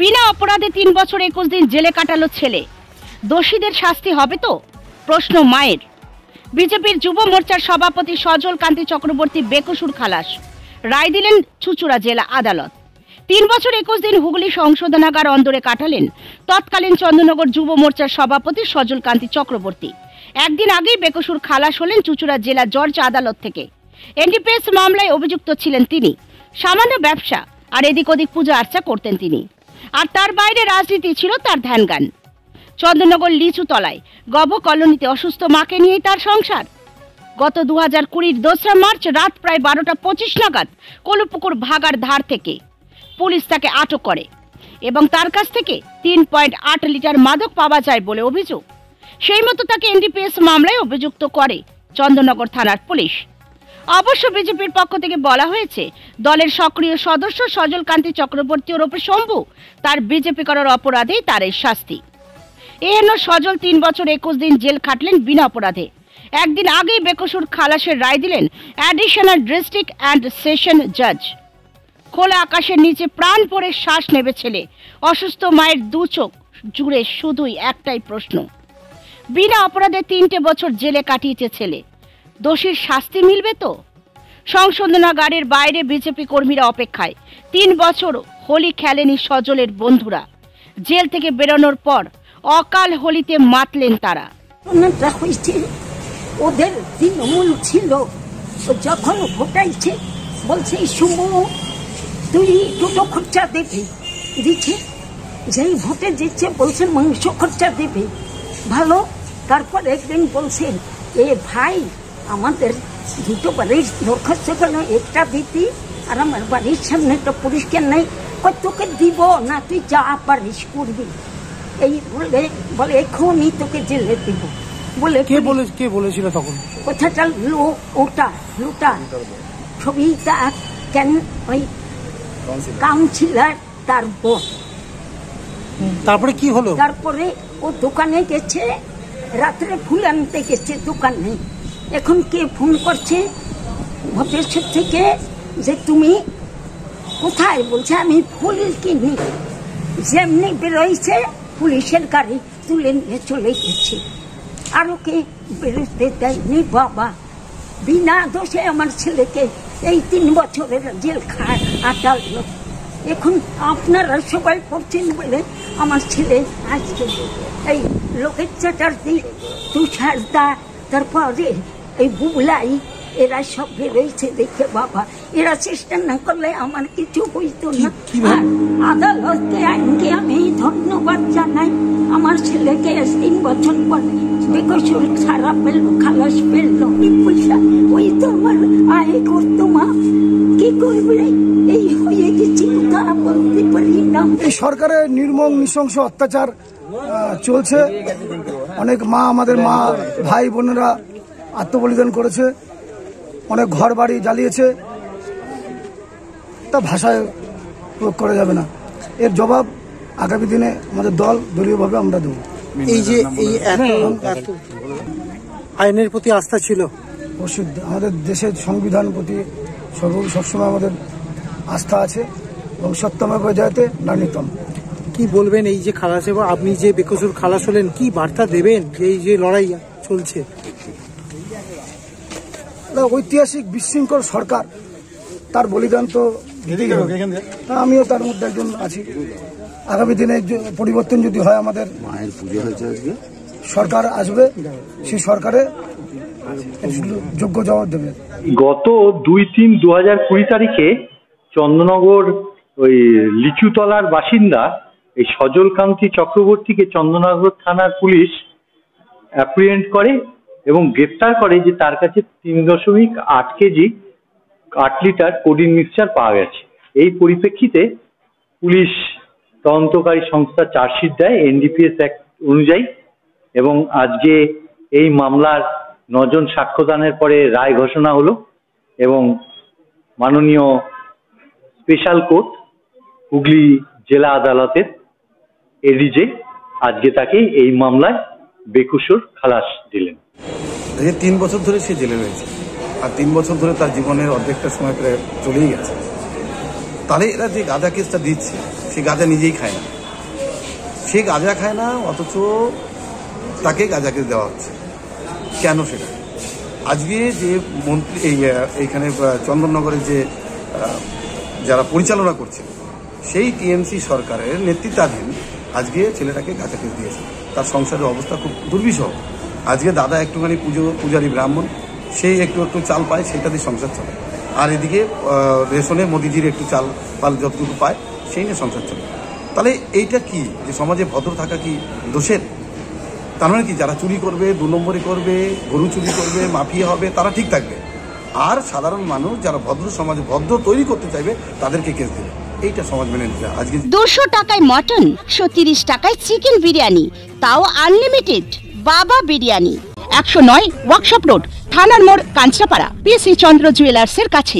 বিনা অপরাধে তিন বছর একুশ দিন জেলে কাটালো ছেলে। দোষীদের শাস্তি হবে তো? প্রশ্ন মায়ের। বিজেপির যুব মোর্চার সভাপতি সজল কান্তি চক্রবর্তী বেকসুর খালাস। রায় দিলেন চুচুড়া জেলা আদালত। তিন বছর একুশ দিন হুগলি সংশোধনাগার অন্দরে কাটালেন তৎকালীন চন্দ্রনগর যুব মোর্চার সভাপতি সজল কান্তি চক্রবর্তী। একদিন আগেই বেকসুর খালাস হলেন চুচুড়া জেলা জর্জ আদালত থেকে। এনডিপিএস মামলায় অভিযুক্ত ছিলেন তিনি। সামান্য ব্যবসা আর এদিক ওদিক পূজা আর্চা করতেন তিনি। আর তার বাইরে রাজনীতি ছিল তার ধ্যানগান চন্দ্রনগর লিচু তলায় গভ কলোনিতে অসুস্থ মাকে নিয়েই তার সংসার। গত দু হাজার কুড়ির দোসরা মার্চ রাত প্রায় বারোটা পঁচিশ নাগাদ কলুপুকুর ভাগার ধার থেকে পুলিশ তাকে আটক করে এবং তার কাছ থেকে তিন পয়েন্ট আট লিটার মাদক পাওয়া যায় বলে অভিযোগ। সেই মতো তাকে এনডিপিএস মামলায় অভিযুক্ত করে চন্দ্রনগর থানার পুলিশ। অবশ্য বিজেপির পক্ষ থেকে বলা হয়েছে, দলের সক্রিয় সদস্য সজল কান্তি চক্রবর্তী ওরফে শম্ভু। তার বিজেপি করার অপরাধেই তার এই শাস্তি। এহেন সজল তিন বছর একুশ দিন জেল খাটলেন বিনা অপরাধে। একদিন আগেই বেকসুর খালাসের রায় দিলেন অ্যাডিশনাল ডিস্ট্রিক্ট অ্যান্ড সেশন জাজ খোলা আকাশের নিচে প্রাণ পড়ে শ্বাস নেবে ছেলে। অসুস্থ মায়ের দু চোখ জুড়ে শুধুই একটাই প্রশ্ন। বিনা অপরাধে তিনটে বছর জেলে কাটিয়েছে ছেলে। দোষীর শাস্তি মিলবে তো? সংশোধনাগারের বাইরে বিজেপি কর্মীরা অপেক্ষায়। তিন বছর হোলি খেলেনি সজলের বন্ধুরা। জেল থেকে বেরোনোর পর অকাল হোলিতে মাতলেন তারা। ওদের তৃণমূল ছিল। যখন ভোটাইছে, বলছে শুভ তুই দুটো খরচা দেবে। দিচ্ছে যেই ভোটে দিচ্ছে বলছে, মাংস খরচা দেবে। ভালো, তারপর একদিন বলছে, এ ভাই আমাদের দুটো বাড়ির দরখাস্ত কেন? একটা দিতি আর আমার বাড়ির সামনে তো পরিষ্কার নেই। কই তোকে দিব না তুই যা পারিস করবি। এই বলে বলে এখনই তোকে জেলে দিব। বলে কে বলে কে বলেছিল তখন? কথাটা লো ওটা লোটা ছবিটা কেন ওই কাউন্সিলার তার বোন তারপরে কি হলো? তারপরে ও দোকানে গেছে রাত্রে ফুল আনতে গেছে দোকানে। এখন কে ফোন করছে? ভদ্রেশ্বর থেকে যে তুমি কোথায়? বলছে, আমি ফুল কিনি যেমনি বেরোইছে, পুলিশের গাড়ি তুলে নিয়ে চলে গেছে। আরও কে বেরোতে দেয়নি, বাবা। বিনা দোষে আমার ছেলেকে এই তিন বছরের জেল খায়, আটালো এখন আপনারা সবাই পড়ছেন বলে আমার ছেলে আজকে এই লোকের চ্যাটার্জি তুষারদা, তারপরে এই বুবলাই এরা সব বেরোইছে দেখে বাবা এরা চেষ্টা না করলে আমার কিছু হইতো না। আর আদালতে আইনকে আমি ধন্যবাদ জানাই। আমার ছেলেকে তিন বছর পর বেকসুর ছাড়া পেল খালাস পেল পয়সা? ওই তো আমার আয় করতো মা। কি করবে? এই হয়ে গেছি কথা বলতে পারি না। এই সরকারের নির্মম নৃশংস অত্যাচার চলছে। অনেক মা আমাদের মা ভাই বোনেরা আত্মবলিদান করেছে অনেক ঘর বাড়ি জ্বালিয়েছে তা ভাষায় প্রয়োগ করা যাবে না। এর জবাব আগামী দিনে আমাদের দল দলীয়ভাবে আমরা দেবো। এই যে এই এত এত আইনের প্রতি আস্থা ছিল। অবশ্যই আমাদের দেশের সংবিধান প্রতি সর্ব সবসময় আমাদের আস্থা আছে এবং সত্যমেব জয়তে নানিতম কি বলবেন এই যে খালাস এবং আপনি যে বেকসুর খালাস হলেন কি বার্তা দেবেন এই যে লড়াই চলছে? ঐতিহাসিক বিশৃঙ্খল সরকার তার বলিদান তো আমিও তার মধ্যে একজন আছি। আগামী দিনে পরিবর্তন যদি হয় আমাদের মায়ের পুজো হয়েছে আজকে? সরকার আসবে সেই সরকারে যোগ্য জবাব দেবে। গত দুই তিন দু হাজার কুড়ি তারিখে চন্দ্রনগর ওই লিচুতলার বাসিন্দা এই সজলকান্তি চক্রবর্তীকে চন্দ্রনগর থানার পুলিশ অ্যাপ্রিহেন্ড করে এবং গ্রেপ্তার করে যে তার কাছে তিন দশমিক আট কেজি আট লিটার কোডিন মিক্সচার পাওয়া গেছে। এই পরিপ্রেক্ষিতে পুলিশ তদন্তকারী সংস্থা চার্জশিট দেয়, এনডিপিএস অ্যাক্ট অনুযায়ী এবং আজকে এই মামলার নজন সাক্ষ্যদানের পরে রায় ঘোষণা হলো এবং মাননীয় স্পেশাল কোর্ট, হুগলি জেলা আদালতের এডিজে আজকে তাকে এই মামলায় বেকুসুর খালাস দিলেন। এই তিন বছর ধরে সে জেলে রয়েছে, আর তিন বছর ধরে তার জীবনের অর্ধেকটা সময় প্রায় চলেই গেছে। তাহলে এরা যে গাঁজা কেসটা দিচ্ছে, সে গাঁজা নিজেই খায় না। সে গাঁজা খায় না, অথচ তাকে গাঁজা কেস দেওয়া হচ্ছে। কেন সেটা? আজকে যে মন্ত্রী, এই এইখানে চন্দননগরের যে যারা পরিচালনা করছে, সেই টিএমসি সরকারের নেতৃত্বাধীন আজকে ছেলেটাকে গাঁজা কেস দিয়েছে। তার সংসারের অবস্থা খুব দুর্বিষহ। আজকে দাদা একটুখানি পুজো, পূজারী ব্রাহ্মণ, সেই একটু একটু চাল পায়, সেটা দিয়ে সংসার চলে। আর এদিকে রেশনে মোদিজির একটু চাল পাল যতটুকু পায়, সেই নিয়ে সংসার চলে। তাহলে এইটা কি? যে সমাজে ভদ্র থাকা কি দোষের? তার মানে কি, যারা চুরি করবে, দু নম্বরে করবে, গরু চুরি করবে, মাফিয়া হবে, তারা ঠিক থাকবে। আর সাধারণ মানুষ যারা ভদ্র সমাজে ভদ্র তৈরি করতে চাইবে, তাদেরকে কেস দেবে। দুশো টাকায় মটন একশো তিরিশ টাকায় চিকেন বিরিয়ানি, তাও আনলিমিটেড বাবা বিরিয়ানি। একশো নয় ওয়ার্কশপ রোড, থানার মোড় কাঞ্চরাপাড়া পিসি চন্দ্র জুয়েলার্সের কাছে।